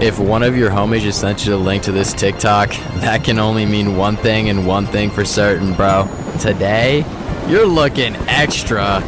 If one of your homies just sent you the link to this TikTok, that can only mean one thing and one thing for certain, bro. Today, you're looking extra.